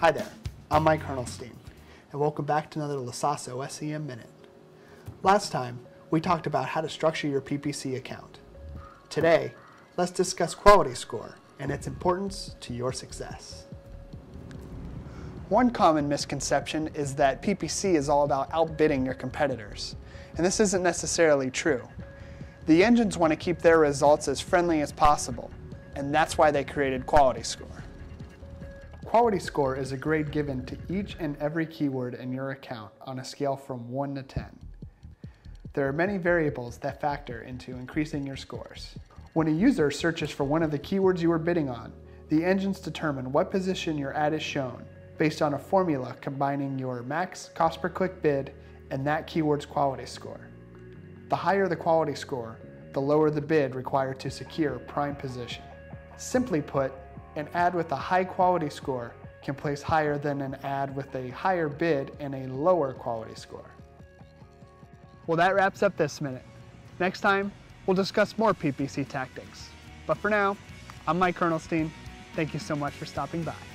Hi there, I'm Mike Hernalsteen, and welcome back to another LoSasso SEM Minute. Last time, we talked about how to structure your PPC account. Today, let's discuss Quality Score and its importance to your success. One common misconception is that PPC is all about outbidding your competitors, and this isn't necessarily true. The engines want to keep their results as friendly as possible, and that's why they created Quality Score. Quality Score is a grade given to each and every keyword in your account on a scale from 1 to 10. There are many variables that factor into increasing your scores. When a user searches for one of the keywords you are bidding on, the engines determine what position your ad is shown based on a formula combining your max cost per click bid and that keyword's quality score. The higher the quality score, the lower the bid required to secure prime position. Simply put, an ad with a high quality score can place higher than an ad with a higher bid and a lower quality score. Well, that wraps up this minute. Next time, we'll discuss more PPC tactics. But for now, I'm Mike Hernalsteen. Thank you so much for stopping by.